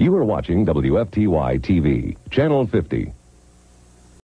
You are watching WFTY TV, Channel 50.